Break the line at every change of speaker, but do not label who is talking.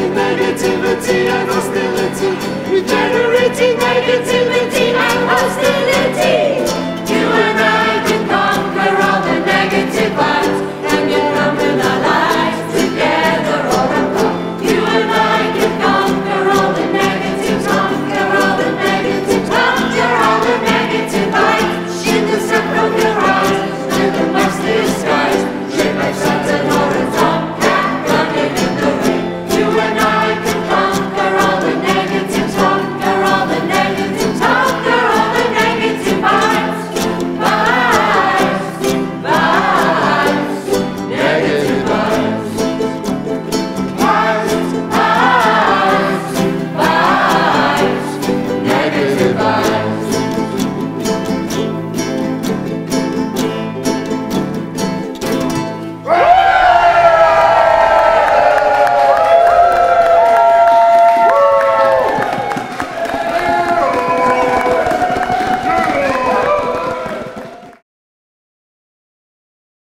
negativity and hostility, regenerating negativity.